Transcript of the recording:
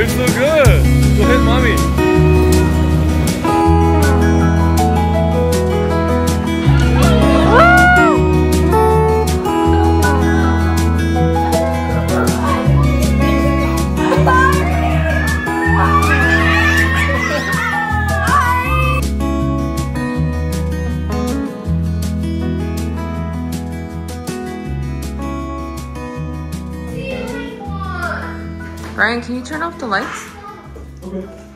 You're so good. Go hit mommy. Brian, can you turn off the lights? Okay.